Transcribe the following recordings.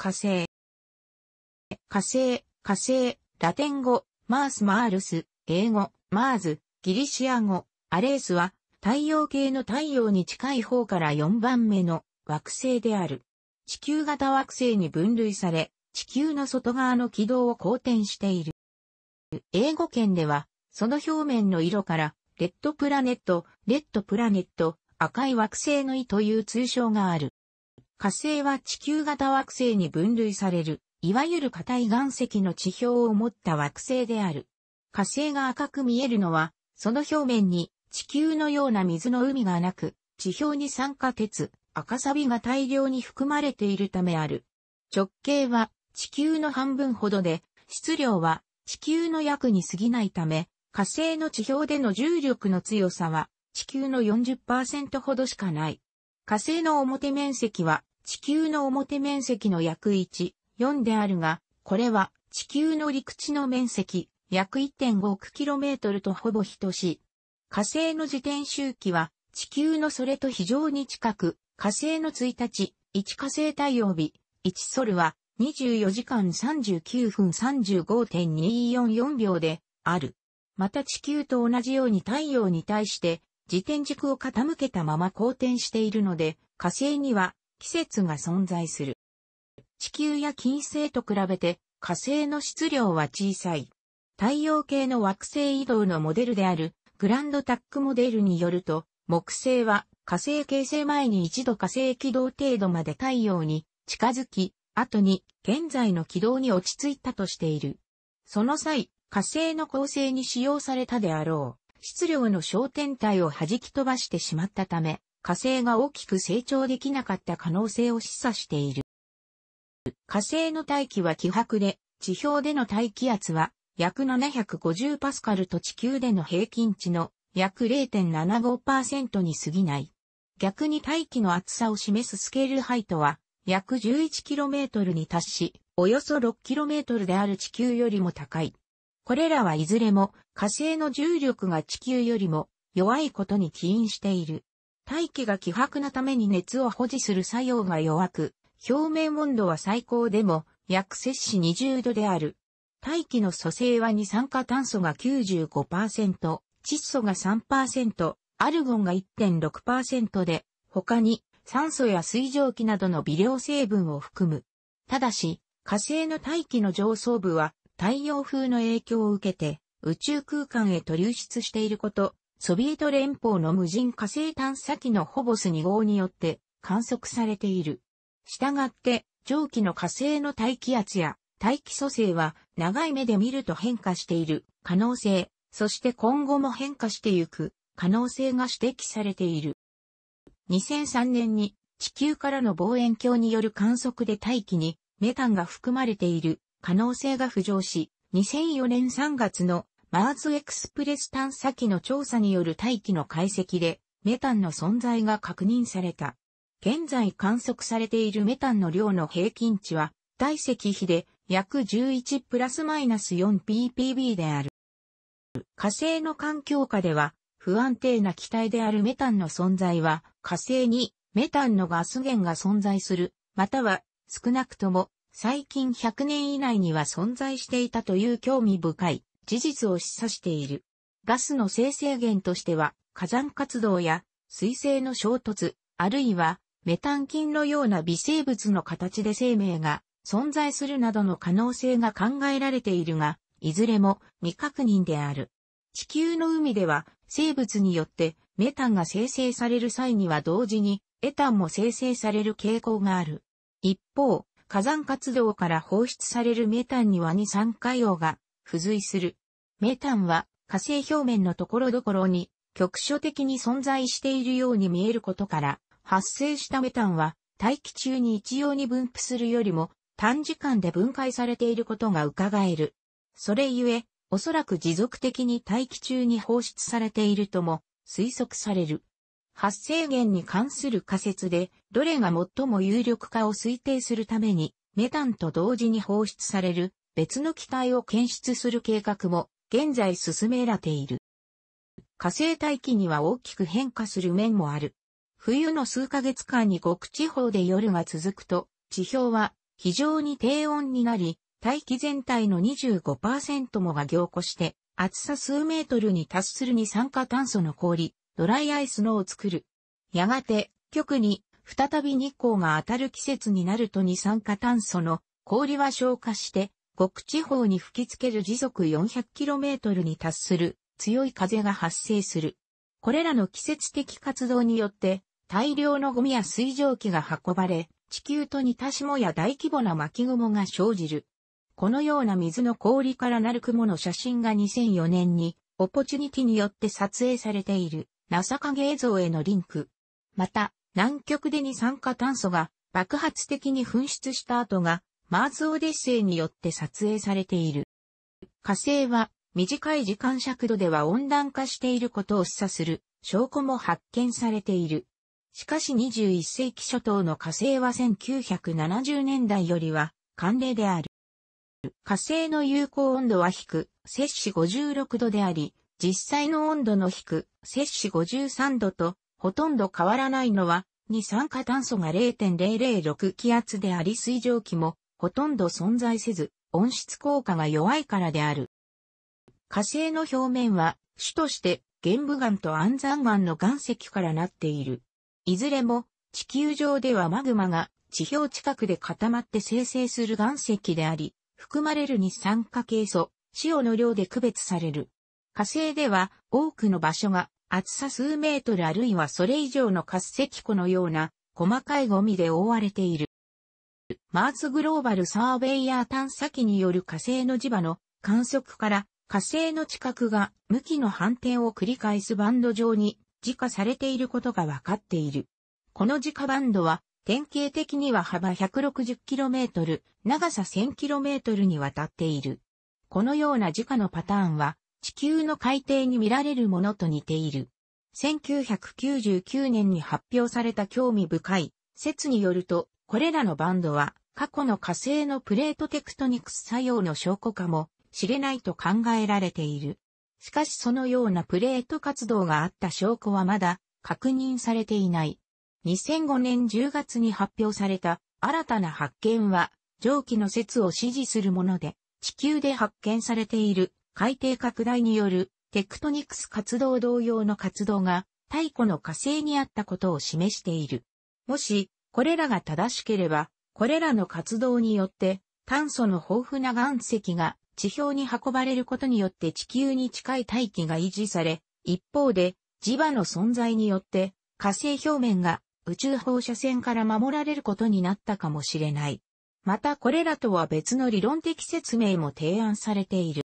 火星。火星、火星、ラテン語、マース・マールス、英語、マーズ、ギリシア語、アレースは、太陽系の太陽に近い方から4番目の惑星である。地球型惑星に分類され、地球の外側の軌道を公転している。英語圏では、その表面の色から、レッドプラネット、レッドプラネット、赤い惑星の意という通称がある。火星は地球型惑星に分類される、いわゆる硬い岩石の地表を持った惑星である。火星が赤く見えるのは、その表面に地球のような水の海がなく、地表に酸化鉄、赤サビが大量に含まれているためある。直径は地球の半分ほどで、質量は地球の約に過ぎないため、火星の地表での重力の強さは地球の40%ほどしかない。火星の表面積は地球の表面積の約1、4であるが、これは地球の陸地の面積約1.5億 km とほぼ等しい。火星の自転周期は地球のそれと非常に近く、火星の1日、1火星太陽日、1ソルは24時間39分35.244秒である。また地球と同じように太陽に対して自転軸を傾けたまま公転しているので、火星には季節が存在する。地球や金星と比べて火星の質量は小さい。太陽系の惑星移動のモデルであるグランドタックモデルによると、木星は火星形成前に一度火星軌道程度まで太陽に近づき、後に現在の軌道に落ち着いたとしている。その際、火星の構成に使用されたであろう。質量の小天体を弾き飛ばしてしまったため、火星が大きく成長できなかった可能性を示唆している。火星の大気は希薄で、地表での大気圧は約750パスカルと地球での平均値の約0.75%に過ぎない。逆に大気の厚さを示すスケールハイトは約 11km に達し、およそ 6km である地球よりも高い。これらはいずれも火星の重力が地球よりも弱いことに起因している。大気が希薄なために熱を保持する作用が弱く、表面温度は最高でも約摂氏20度である。大気の組成は二酸化炭素が95%、窒素が3%、アルゴンが1.6%で、他に酸素や水蒸気などの微量成分を含む。ただし、火星の大気の上層部は太陽風の影響を受けて宇宙空間へと流出していること、ソビエト連邦の無人火星探査機のホボス2号によって観測されている。したがって、蒸気の火星の大気圧や大気組成は長い目で見ると変化している可能性、そして今後も変化してゆく可能性が指摘されている。2003年に地球からの望遠鏡による観測で大気にメタンが含まれている可能性が浮上し、2004年3月のマーズエクスプレス探査機の調査による大気の解析でメタンの存在が確認された。現在観測されているメタンの量の平均値は体積比で約11プラスマイナス 4ppb である。火星の環境下では不安定な気体であるメタンの存在は火星にメタンのガス源が存在する、または少なくとも最近100年以内には存在していたという興味深い事実を示唆している。ガスの生成源としては火山活動や水星の衝突、あるいはメタン菌のような微生物の形で生命が存在するなどの可能性が考えられているが、いずれも未確認である。地球の海では生物によってメタンが生成される際には同時にエタンも生成される傾向がある。一方、火山活動から放出されるメタンには二酸化硫黄が付随する。メタンは火星表面のところどころに局所的に存在しているように見えることから発生したメタンは大気中に一様に分布するよりも短時間で分解されていることが伺える。それゆえ、おそらく持続的に大気中に放出されているとも推測される。発生源に関する仮説で、どれが最も有力かを推定するために、メタンと同時に放出される別の気体を検出する計画も現在進められている。火星大気には大きく変化する面もある。冬の数ヶ月間に極地方で夜が続くと、地表は非常に低温になり、大気全体の25%もが凝固して、厚さ数メートルに達する二酸化炭素の氷、ドライアイスのを作る。やがて、極に、再び日光が当たる季節になると二酸化炭素の氷は消化して、極地方に吹きつける時速 400km に達する強い風が発生する。これらの季節的活動によって大量のゴミや水蒸気が運ばれ、地球と似た霜や大規模な巻雲が生じる。このような水の氷からなる雲の写真が2004年にオポチュニティによって撮影されている NASA 影映像へのリンク。また、南極で二酸化炭素が爆発的に噴出した後がマーズオデッセイによって撮影されている。火星は短い時間尺度では温暖化していることを示唆する証拠も発見されている。しかし21世紀初頭の火星は1970年代よりは寒冷である。火星の有効温度は低、摂氏56度であり、実際の温度の低、摂氏53度とほとんど変わらないのは、二酸化炭素が0.006気圧であり水蒸気もほとんど存在せず、温室効果が弱いからである。火星の表面は主として玄武岩と安山岩の岩石からなっている。いずれも地球上ではマグマが地表近くで固まって生成する岩石であり、含まれる二酸化ケイ素、塩の量で区別される。火星では多くの場所が厚さ数メートルあるいはそれ以上の活石湖のような細かいゴミで覆われている。マーズグローバルサーベイヤー探査機による火星の磁場の観測から火星の地殻が向きの反転を繰り返すバンド上に磁化されていることが分かっている。この磁化バンドは典型的には幅 160km、長さ 1000km にわたっている。このような磁化のパターンは地球の海底に見られるものと似ている。1999年に発表された興味深い説によるとこれらのバンドは過去の火星のプレートテクトニクス作用の証拠かもしれないと考えられている。しかしそのようなプレート活動があった証拠はまだ確認されていない。2005年10月に発表された新たな発見は蒸気の説を支持するもので地球で発見されている海底拡大によるテクトニクス活動同様の活動が太古の火星にあったことを示している。もしこれらが正しければ、これらの活動によって炭素の豊富な岩石が地表に運ばれることによって地球に近い大気が維持され、一方で磁場の存在によって火星表面が宇宙放射線から守られることになったかもしれない。またこれらとは別の理論的説明も提案されている。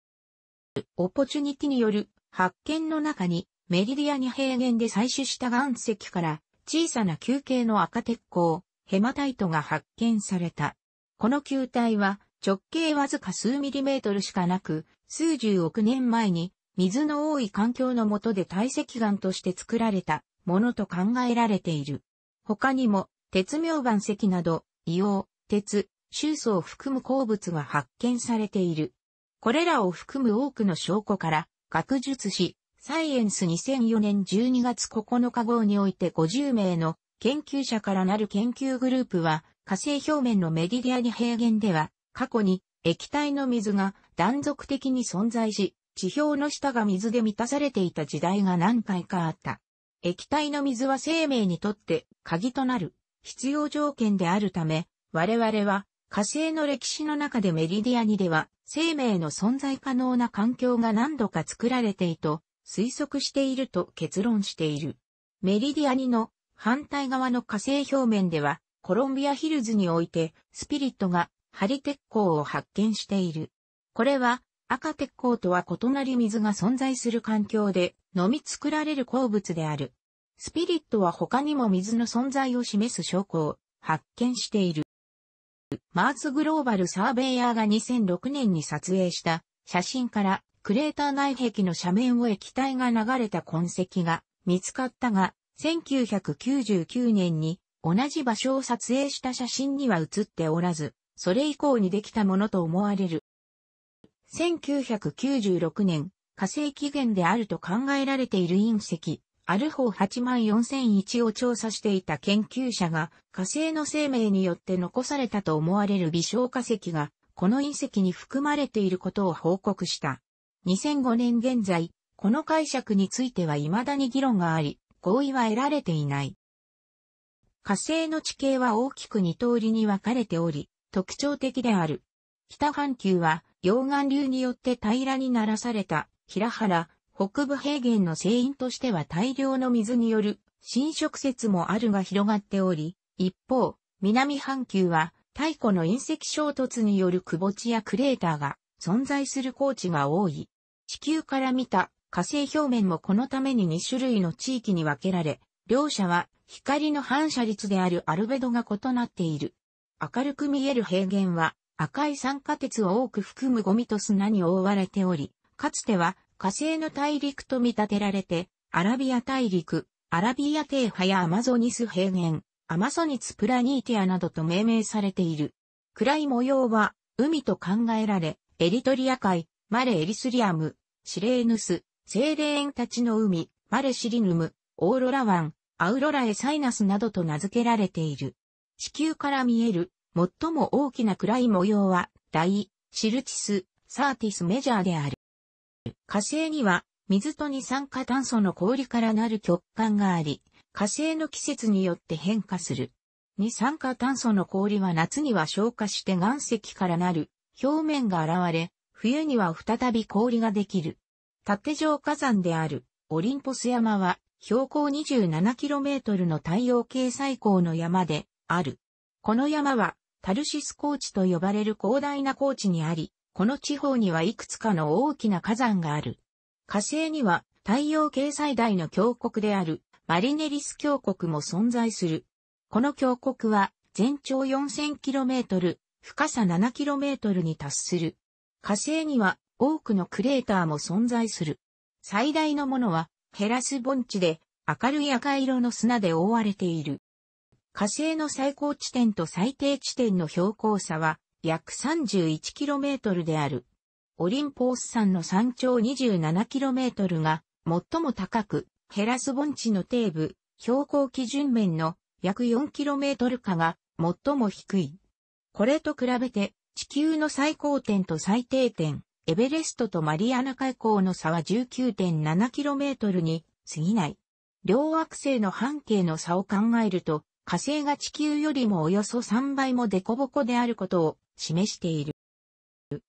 オポチュニティによる発見の中にメリディアに平原で採取した岩石から小さな球形の赤鉄鋼、ヘマタイトが発見された。この球体は直径わずか数ミリメートルしかなく、数十億年前に水の多い環境の下で堆積岩として作られたものと考えられている。他にも、鉄明岩石など、硫黄、鉄、臭素を含む鉱物が発見されている。これらを含む多くの証拠から、学術誌、サイエンス2004年12月9日号において50名の研究者からなる研究グループは火星表面のメディディアニ平原では過去に液体の水が断続的に存在し地表の下が水で満たされていた時代が何回かあった。液体の水は生命にとって鍵となる必要条件であるため我々は火星の歴史の中でメリディアニでは生命の存在可能な環境が何度か作られていと推測していると結論している。メリディアニの反対側の火星表面では、コロンビアヒルズにおいて、スピリットが針鉄鋼を発見している。これは、赤鉄鋼とは異なり水が存在する環境で飲み作られる鉱物である。スピリットは他にも水の存在を示す証拠を発見している。マーズグローバルサーベイヤーが2006年に撮影した写真からクレーター内壁の斜面を液体が流れた痕跡が見つかったが、1999年に同じ場所を撮影した写真には写っておらず、それ以降にできたものと思われる。1996年、火星起源であると考えられている隕石、アルフォー84001を調査していた研究者が火星の生命によって残されたと思われる微小化石がこの隕石に含まれていることを報告した。2005年現在、この解釈については未だに議論があり、合意は得られていない。火星の地形は大きく二通りに分かれており、特徴的である。北半球は溶岩流によって平らにならされた平原、北部平原の成因としては大量の水による侵食説もあるが広がっており、一方、南半球は太古の隕石衝突によるくぼ地やクレーターが存在する高地が多い。地球から見た火星表面もこのために2種類の地域に分けられ、両者は光の反射率であるアルベドが異なっている。明るく見える平原は赤い酸化鉄を多く含むゴミと砂に覆われており、かつては火星の大陸と見立てられて、アラビア大陸、アラビア底波やアマゾニス平原、アマソニツプラニーティアなどと命名されている。暗い模様は海と考えられ、エリトリア海、マレエリスリアム、シレーヌス、セーレーンたちの海、マレシリヌム、オーロラ湾、アウロラエサイナスなどと名付けられている。地球から見える最も大きな暗い模様は、大、シルチス、サーティスメジャーである。火星には水と二酸化炭素の氷からなる極寒があり、火星の季節によって変化する。二酸化炭素の氷は夏には消化して岩石からなる表面が現れ、冬には再び氷ができる。縦状火山であるオリンポス山は標高 27km の太陽系最高の山である。この山はタルシス高地と呼ばれる広大な高地にあり、この地方にはいくつかの大きな火山がある。火星には太陽系最大の峡谷であるマリネリス峡谷も存在する。この峡谷は全長 4000km、深さ 7km に達する。火星には多くのクレーターも存在する。最大のものはヘラス盆地で明るい赤色の砂で覆われている。火星の最高地点と最低地点の標高差は約 31km である。オリンポース山の山頂 27km が最も高く、ヘラス盆地の底部、標高基準面の約 4km 下が最も低い。これと比べて地球の最高点と最低点、エベレストとマリアナ海溝の差は 19.7km に過ぎない。両惑星の半径の差を考えると、火星が地球よりもおよそ3倍もデコボコであることを示している。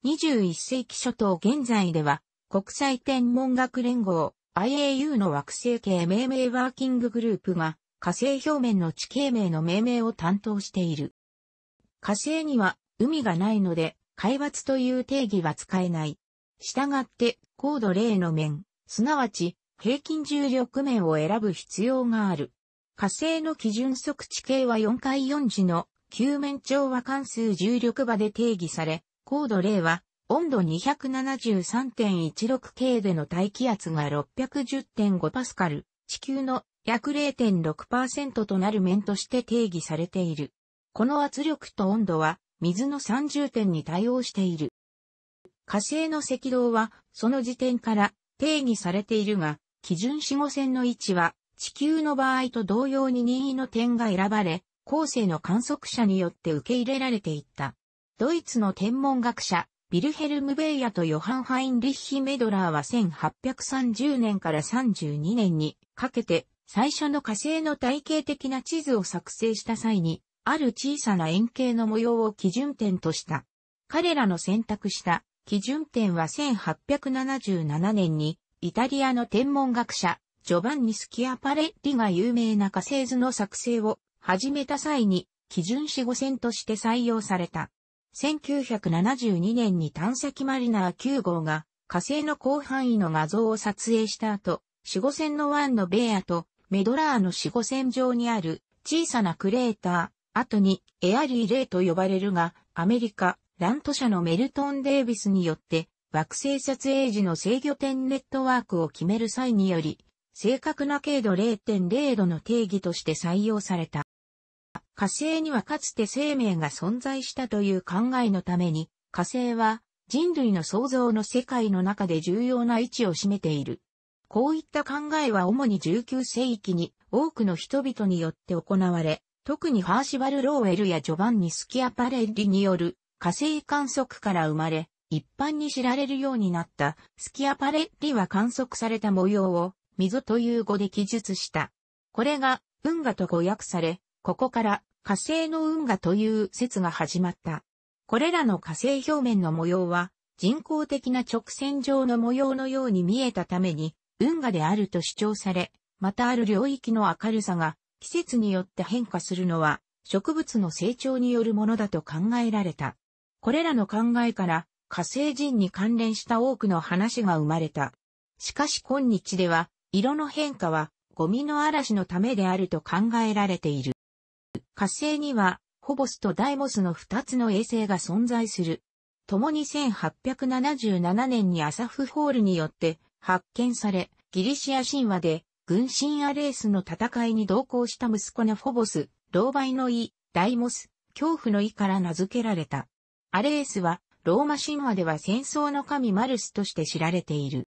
21世紀初頭現在では、国際天文学連合 IAU の惑星系命名ワーキンググループが火星表面の地形名の命名を担当している。火星には海がないので、海抜という定義は使えない。したがって、高度0の面、すなわち平均重力面を選ぶ必要がある。火星の基準測地形は4回4次の球面調和関数重力場で定義され、高度0は温度273.16 K での大気圧が610.5パスカル、地球の約0.6%となる面として定義されている。この圧力と温度は水の30点に対応している。火星の赤道はその時点から定義されているが、基準四五線の位置は地球の場合と同様に任意の点が選ばれ、後世の観測者によって受け入れられていった。ドイツの天文学者、ビルヘルム・ベイヤとヨハン・ハインリッヒ・メドラーは1830年から32年にかけて最初の火星の体系的な地図を作成した際に、ある小さな円形の模様を基準点とした。彼らの選択した基準点は1877年にイタリアの天文学者ジョバンニ・スキアパレッリが有名な火星図の作成を始めた際に基準四五線として採用された。1972年に探査機マリナー9号が火星の広範囲の画像を撮影した後、四五線の湾のベアとメドラーの四五線上にある小さなクレーター、後にエアリーレイと呼ばれるが、アメリカ、ラント社のメルトン・デイビスによって惑星撮影時の制御点ネットワークを決める際により、正確な経度0.0度の定義として採用された。火星にはかつて生命が存在したという考えのために、火星は人類の創造の世界の中で重要な位置を占めている。こういった考えは主に19世紀に多くの人々によって行われ、特にハーシバル・ローウェルやジョバンニ・スキアパレッリによる火星観測から生まれ、一般に知られるようになったスキアパレッリは観測された模様を溝という語で記述した。これが運河と語訳され、ここから火星の運河という説が始まった。これらの火星表面の模様は人工的な直線上の模様のように見えたために運河であると主張され、またある領域の明るさが季節によって変化するのは植物の成長によるものだと考えられた。これらの考えから火星人に関連した多くの話が生まれた。しかし今日では色の変化はゴミの嵐のためであると考えられている。火星にはホボスとダイモスの二つの衛星が存在する。共に1877年にアサフホールによって発見され、ギリシア神話で軍神アレースの戦いに同行した息子のフォボス、老媒の意、ダイモス、恐怖の意から名付けられた。アレースは、ローマ神話では戦争の神マルスとして知られている。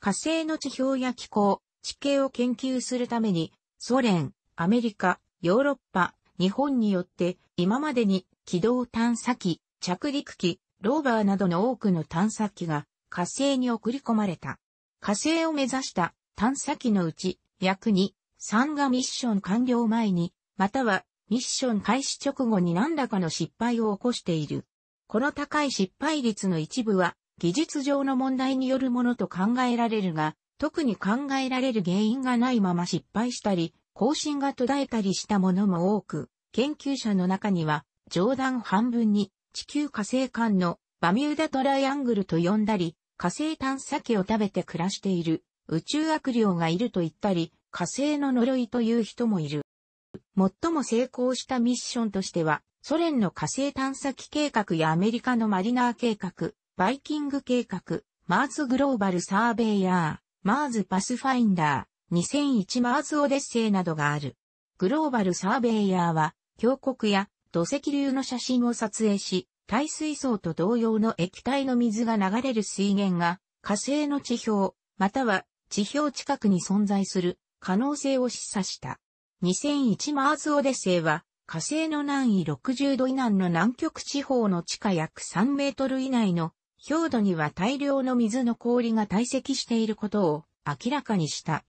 火星の地表や気候、地形を研究するために、ソ連、アメリカ、ヨーロッパ、日本によって今までに軌道探査機、着陸機、ローバーなどの多くの探査機が火星に送り込まれた。火星を目指した探査機のうち約2、3がミッション完了前に、またはミッション開始直後に何らかの失敗を起こしている。この高い失敗率の一部は技術上の問題によるものと考えられるが、特に考えられる原因がないまま失敗したり、更新が途絶えたりしたものも多く、研究者の中には、冗談半分に地球火星間のバミューダトライアングルと呼んだり、火星探査機を食べて暮らしている宇宙悪霊がいると言ったり、火星の呪いという人もいる。最も成功したミッションとしては、ソ連の火星探査機計画やアメリカのマリナー計画、バイキング計画、マーズグローバルサーベイヤー、マーズパスファインダー、2001マーズオデッセイなどがある。グローバルサーベイヤーは、峡谷や土石流の写真を撮影し、帯水層と同様の液体の水が流れる水源が火星の地表、または地表近くに存在する可能性を示唆した。2001マーズオデッセイは火星の南緯60度以南の南極地方の地下約3メートル以内の氷土には大量の水の氷が堆積していることを明らかにした。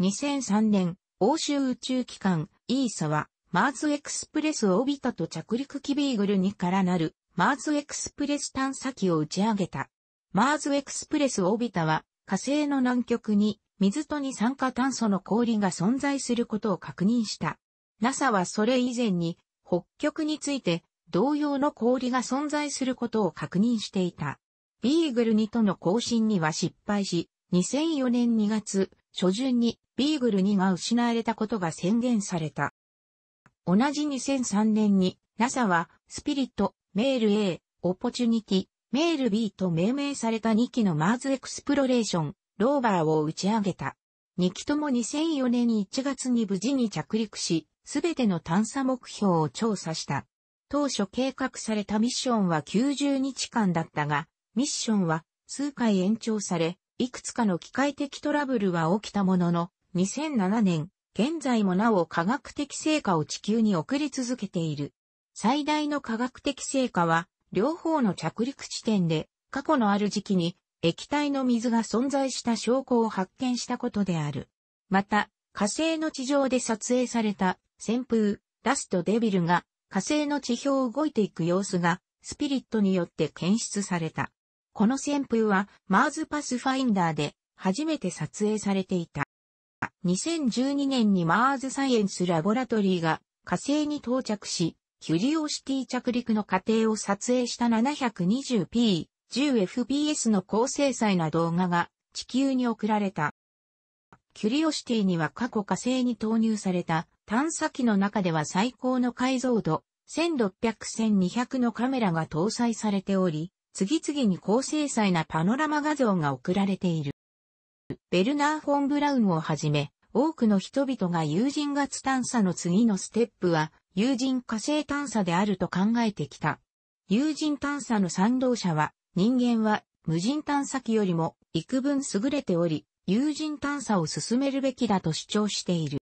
2003年、欧州宇宙機関、 ESA は、マーズエクスプレスオビタと着陸機ビーグル2からなる、マーズエクスプレス探査機を打ち上げた。マーズエクスプレスオビタは、火星の南極に水と二酸化炭素の氷が存在することを確認した。NASA はそれ以前に、北極について同様の氷が存在することを確認していた。ビーグル2との交信には失敗し、2004年2月、初旬にビーグル2が失われたことが宣言された。同じ2003年に NASA はスピリット、 MER-A、オポチュニティ、MER-B と命名された2機のマーズエクスプロレーション、ローバーを打ち上げた。2機とも2004年1月に無事に着陸し、すべての探査目標を調査した。当初計画されたミッションは90日間だったが、ミッションは数回延長され、いくつかの機械的トラブルは起きたものの、2007年、現在もなお科学的成果を地球に送り続けている。最大の科学的成果は、両方の着陸地点で、過去のある時期に液体の水が存在した証拠を発見したことである。また、火星の地上で撮影された旋風、ダストデビルが火星の地表を動いていく様子がスピリットによって検出された。この旋風はマーズパスファインダーで初めて撮影されていた。2012年にマーズサイエンスラボラトリーが火星に到着し、キュリオシティ着陸の過程を撮影した 720p、10fps の高精細な動画が地球に送られた。キュリオシティには過去火星に投入された探査機の中では最高の解像度、1600-1200のカメラが搭載されており、次々に高精細なパノラマ画像が送られている。ベルナー・フォン・ブラウンをはじめ、多くの人々が有人月探査の次のステップは、有人火星探査であると考えてきた。有人探査の賛同者は、人間は無人探査機よりも幾分優れており、有人探査を進めるべきだと主張している。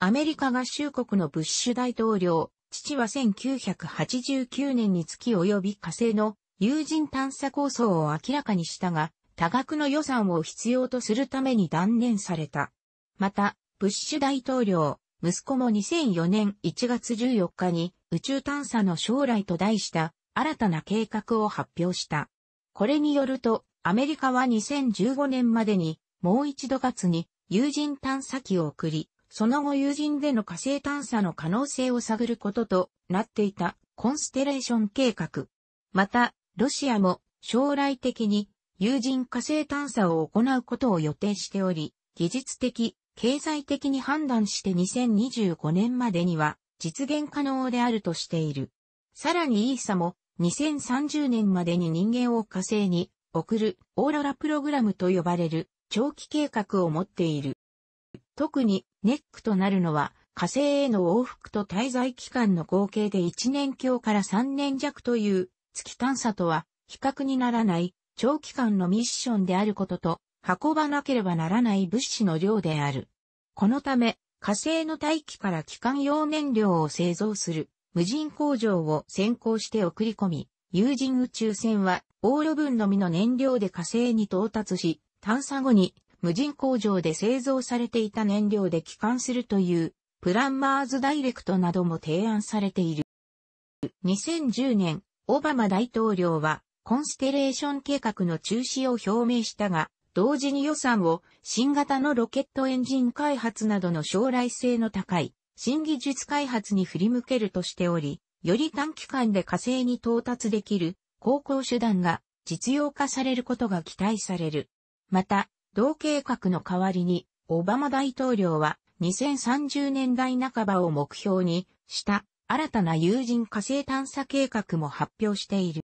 アメリカ合衆国のブッシュ大統領、父は1989年に月及び火星の有人探査構想を明らかにしたが、多額の予算を必要とするために断念された。また、ブッシュ大統領、息子も2004年1月14日に宇宙探査の将来と題した新たな計画を発表した。これによると、アメリカは2015年までにもう一度月に有人探査機を送り、その後有人での火星探査の可能性を探ることとなっていたコンステレーション計画。また、ロシアも将来的に有人火星探査を行うことを予定しており、技術的、経済的に判断して2025年までには実現可能であるとしている。さらにイーサも2030年までに人間を火星に送るオーロラプログラムと呼ばれる長期計画を持っている。特にネックとなるのは火星への往復と滞在期間の合計で1年強から3年弱という月探査とは比較にならない長期間のミッションであることと運ばなければならない物資の量である。このため火星の大気から機関用燃料を製造する無人工場を先行して送り込み、有人宇宙船は往路分のみの燃料で火星に到達し、探査後に無人工場で製造されていた燃料で帰還するというプランマーズダイレクトなども提案されている。2010年、オバマ大統領はコンステレーション計画の中止を表明したが、同時に予算を新型のロケットエンジン開発などの将来性の高い新技術開発に振り向けるとしており、より短期間で火星に到達できる航行手段が実用化されることが期待される。また、同計画の代わりに、オバマ大統領は2030年代半ばを目標にした新たな有人火星探査計画も発表している。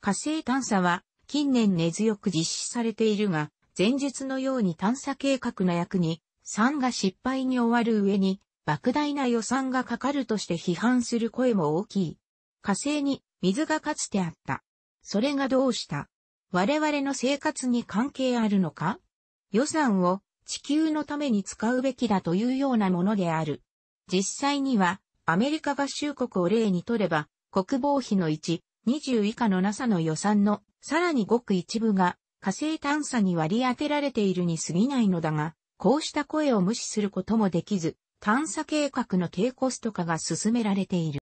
火星探査は近年根強く実施されているが、前述のように探査計画の役に、3が失敗に終わる上に、莫大な予算がかかるとして批判する声も大きい。火星に水がかつてあった。それがどうした？我々の生活に関係あるのか？予算を地球のために使うべきだというようなものである。実際には、アメリカ合衆国を例にとれば、国防費の1、20以下の NASA の予算のさらにごく一部が火星探査に割り当てられているに過ぎないのだが、こうした声を無視することもできず、探査計画の低コスト化が進められている。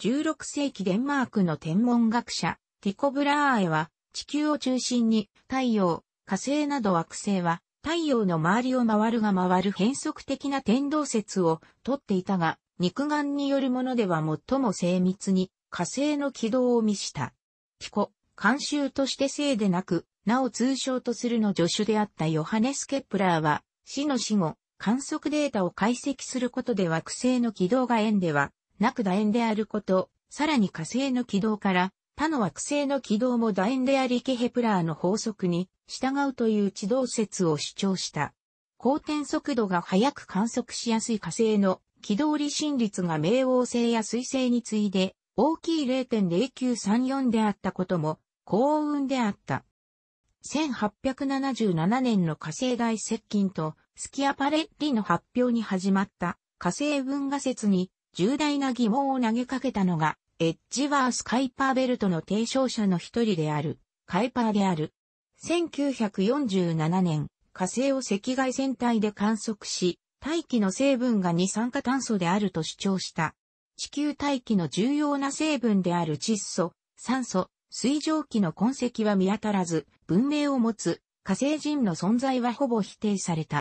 16世紀デンマークの天文学者、ティコ・ブラーエは、地球を中心に太陽、火星など惑星は太陽の周りを回るが回る変則的な天動説をとっていたが、肉眼によるものでは最も精密に火星の軌道を見した。ティコ、慣習として生でなく、なお通称とするの助手であったヨハネス・ケプラーは、死の死後、観測データを解析することで惑星の軌道が円ではなく楕円であること、さらに火星の軌道から他の惑星の軌道も楕円でありケヘプラーの法則に従うという地動説を主張した。公転速度が速く観測しやすい火星の軌道離心率が冥王星や水星に次いで大きい0.0934であったことも幸運であった。1877年の火星大接近とスキアパレッリの発表に始まった火星文化説に重大な疑問を投げかけたのがエッジワース・カイパーベルトの提唱者の一人である、カイパーである。1947年、火星を赤外線体で観測し、大気の成分が二酸化炭素であると主張した。地球大気の重要な成分である窒素、酸素、水蒸気の痕跡は見当たらず、文明を持つ火星人の存在はほぼ否定された。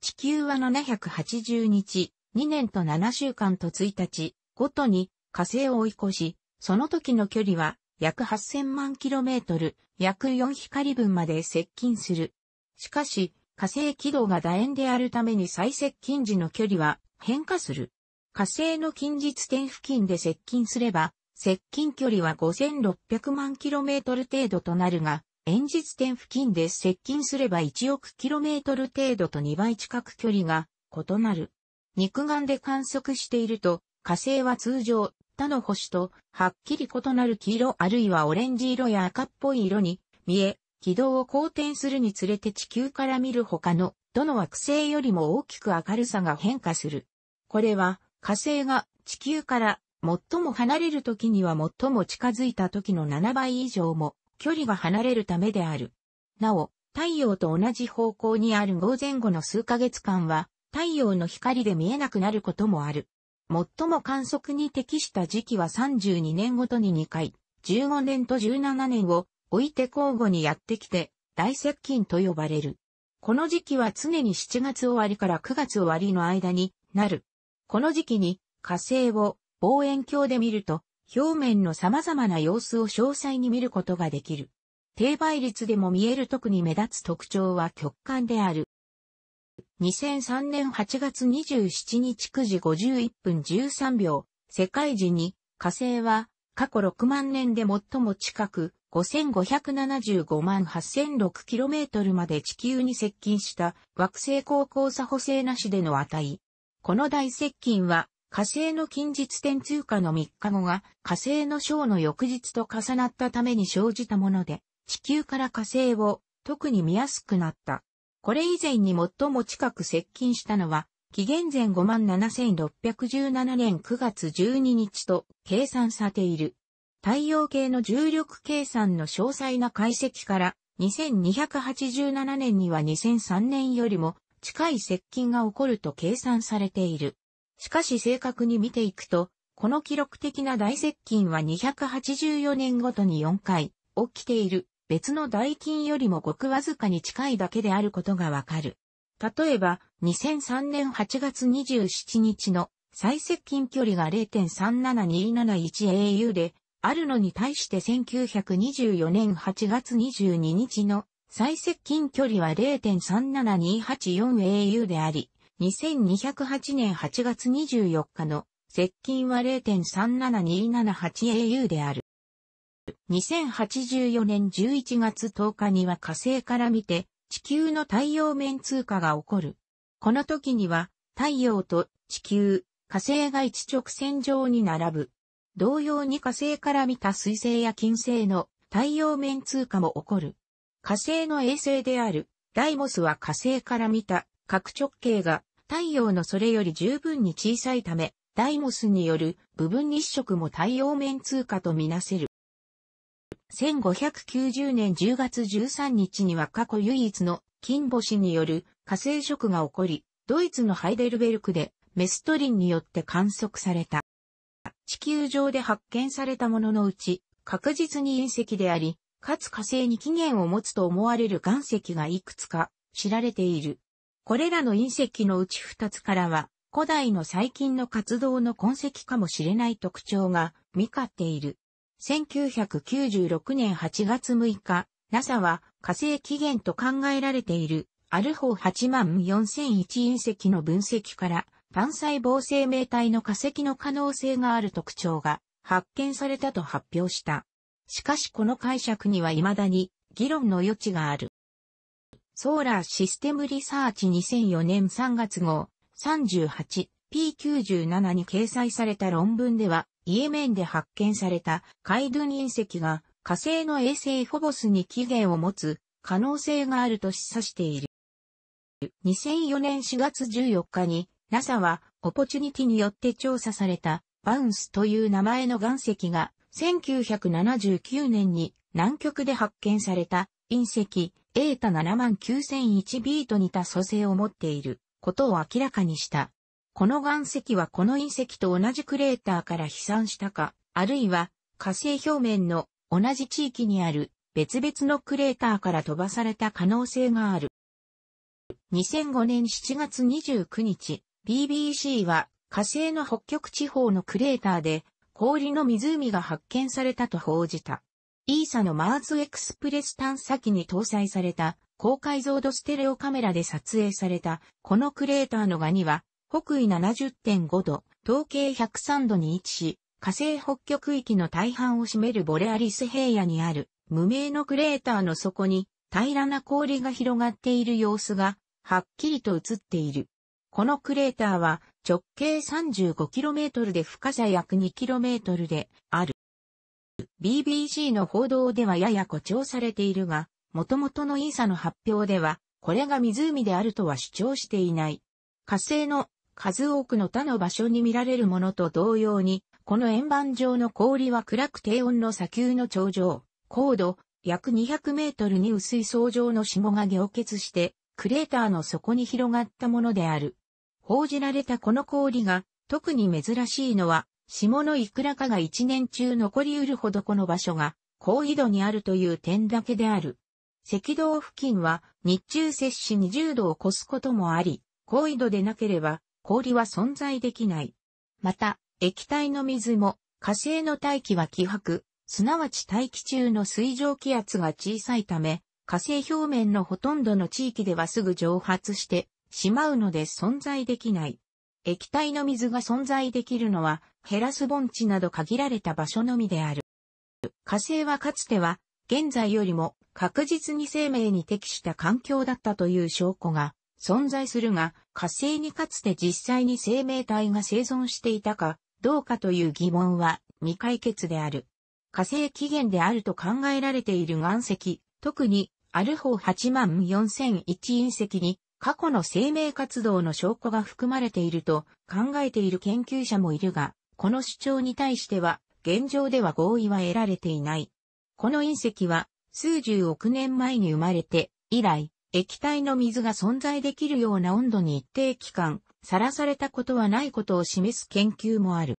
地球は780日、2年と7週間と1日、ごとに火星を追い越し、その時の距離は約8000万キロメートル、約4光分まで接近する。しかし、火星軌道が楕円であるために最接近時の距離は変化する。火星の近日点付近で接近すれば、接近距離は5600万キロメートル程度となるが、遠日点付近で接近すれば1億キロメートル程度と2倍近く距離が異なる。肉眼で観測していると、火星は通常、他の星とはっきり異なる黄色あるいはオレンジ色や赤っぽい色に見え、軌道を公転するにつれて地球から見る他のどの惑星よりも大きく明るさが変化する。これは火星が地球から最も離れる時には最も近づいた時の7倍以上も距離が離れるためである。なお、太陽と同じ方向にある午前後の数ヶ月間は太陽の光で見えなくなることもある。最も観測に適した時期は32年ごとに2回、15年と17年を置いて交互にやってきて、大接近と呼ばれる。この時期は常に7月終わりから9月終わりの間になる。この時期に火星を望遠鏡で見ると、表面の様々な様子を詳細に見ることができる。低倍率でも見える特に目立つ特徴は極寒である。2003年8月27日9時51分13秒、世界時に火星は過去6万年で最も近く5575万 8006km まで地球に接近した惑星高校差補正なしでの値。この大接近は火星の近日点通過の3日後が火星の章の翌日と重なったために生じたもので、地球から火星を特に見やすくなった。これ以前に最も近く接近したのは、紀元前57,617年9月12日と計算されている。太陽系の重力計算の詳細な解析から、2287年には2003年よりも近い接近が起こると計算されている。しかし正確に見ていくと、この記録的な大接近は284年ごとに4回起きている別の代金よりもごくわずかに近いだけであることがわかる。例えば、2003年8月27日の最接近距離が 0.37271au であるのに対して1924年8月22日の最接近距離は 0.37284au であり、2208年8月24日の接近は 0.37278au である。2084年11月10日には火星から見て地球の太陽面通過が起こる。この時には太陽と地球、火星が一直線上に並ぶ。同様に火星から見た水星や金星の太陽面通過も起こる。火星の衛星であるダイモスは火星から見た角直径が太陽のそれより十分に小さいため、ダイモスによる部分日食も太陽面通過とみなせる。1590年10月13日には過去唯一の金星による火星食が起こり、ドイツのハイデルベルクでメストリンによって観測された。地球上で発見されたもののうち、確実に隕石であり、かつ火星に起源を持つと思われる岩石がいくつか知られている。これらの隕石のうち二つからは、古代の最近の活動の痕跡かもしれない特徴が見かっている。1996年8月6日、NASA は火星起源と考えられているアルフォ8万4001隕石の分析から単細胞生命体の化石の可能性がある特徴が発見されたと発表した。しかしこの解釈には未だに議論の余地がある。Solar System Research 2004年3月号 38P97 に掲載された論文ではイエメンで発見されたカイドゥン隕石が火星の衛星フォボスに起源を持つ可能性があると示唆している。2004年4月14日に NASA はオポチュニティによって調査されたバウンスという名前の岩石が1979年に南極で発見された隕石エータ79001 b と似た組成を持っていることを明らかにした。この岩石はこの隕石と同じクレーターから飛散したか、あるいは火星表面の同じ地域にある別々のクレーターから飛ばされた可能性がある。2005年7月29日、BBC は火星の北極地方のクレーターで氷の湖が発見されたと報じた。イーサのマーズエクスプレス探査機に搭載された高解像度ステレオカメラで撮影されたこのクレーターのガニは北緯70.5度、統計103度に位置し、火星北極域の大半を占めるボレアリス平野にある無名のクレーターの底に平らな氷が広がっている様子がはっきりと映っている。このクレーターは直径 35km で深さ約 2km である。BBC の報道ではやや誇張されているが、元々のイーサの発表では、これが湖であるとは主張していない。火星の数多くの他の場所に見られるものと同様に、この円盤状の氷は暗く低温の砂丘の頂上、高度約200メートルに薄い層状の霜が凝結して、クレーターの底に広がったものである。報じられたこの氷が特に珍しいのは、霜のいくらかが一年中残りうるほどこの場所が高緯度にあるという点だけである。赤道付近は日中摂氏20度を超すこともあり、高緯度でなければ氷は存在できない。また、液体の水も火星の大気は希薄、すなわち大気中の水蒸気圧が小さいため、火星表面のほとんどの地域ではすぐ蒸発してしまうので存在できない。液体の水が存在できるのはヘラス盆地など限られた場所のみである。火星はかつては現在よりも確実に生命に適した環境だったという証拠が存在するが火星にかつて実際に生命体が生存していたかどうかという疑問は未解決である。火星起源であると考えられている岩石、特にアルホ84001隕石に過去の生命活動の証拠が含まれていると考えている研究者もいるが、この主張に対しては現状では合意は得られていない。この隕石は数十億年前に生まれて以来、液体の水が存在できるような温度に一定期間、さらされたことはないことを示す研究もある。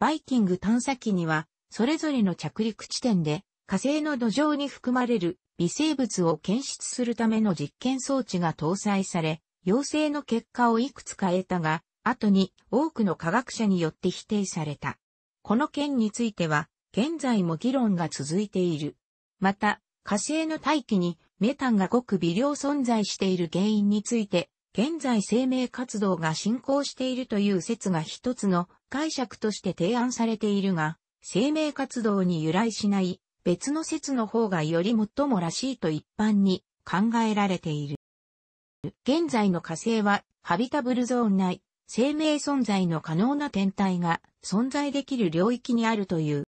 バイキング探査機には、それぞれの着陸地点で火星の土壌に含まれる微生物を検出するための実験装置が搭載され、陽性の結果をいくつか得たが、後に多くの科学者によって否定された。この件については、現在も議論が続いている。また、火星の大気にメタンがごく微量存在している原因について、現在生命活動が進行しているという説が一つの解釈として提案されているが、生命活動に由来しない別の説の方がより最もらしいと一般に考えられている。現在の火星はハビタブルゾーン内、生命存在の可能な天体が存在できる領域にあるという。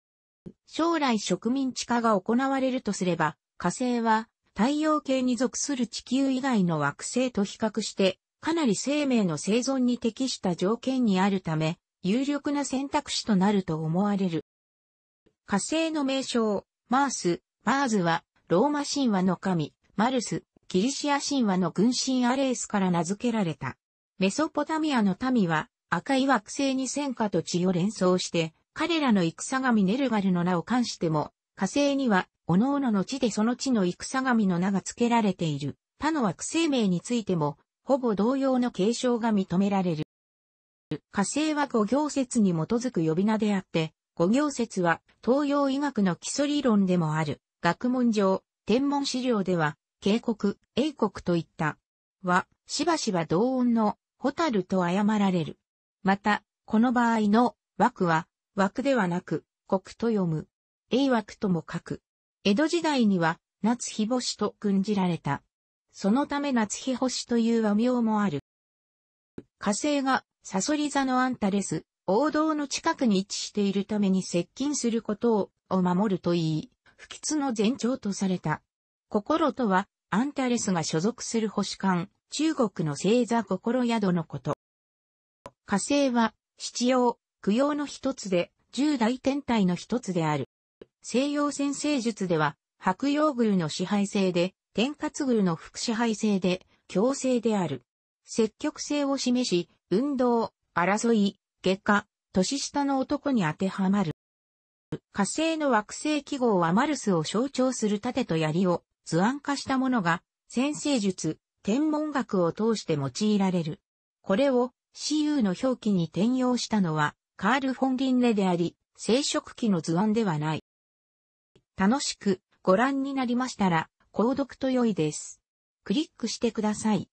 将来植民地化が行われるとすれば、火星は太陽系に属する地球以外の惑星と比較して、かなり生命の生存に適した条件にあるため、有力な選択肢となると思われる。火星の名称、マース、マーズは、ローマ神話の神、マルス、ギリシア神話の軍神アレースから名付けられた。メソポタミアの民は、赤い惑星に戦火と血を連想して、彼らの戦神ネルガルの名を冠しても、火星には、各々の地でその地の戦神の名が付けられている。他の惑星名についても、ほぼ同様の継承が認められる。火星は五行説に基づく呼び名であって、五行説は東洋医学の基礎理論でもある。学問上、天文資料では、渓谷、英国といった、は、しばしば同音の、ホタルと誤られる。また、この場合の、枠は、枠ではなく、国と読む。英枠とも書く。江戸時代には、夏日星と訓じられた。そのため夏日星という和名もある。火星が、サソリ座のアンタレス、王道の近くに位置しているために接近することをを守るといい、不吉の前兆とされた。心とは、アンタレスが所属する星間、中国の星座心宿のこと。火星は、七曜、供養の一つで、十大天体の一つである。西洋先生術では、白曜宮の支配性で、天活宮の副支配性で、強制である。積極性を示し、運動、争い、月下、年下の男に当てはまる。火星の惑星記号はマルスを象徴する盾と槍を図案化したものが、先生術、天文学を通して用いられる。これを、私有の表記に転用したのは、カール・フォン・リンネであり、生殖器の図案ではない。楽しくご覧になりましたら、購読と良いです。クリックしてください。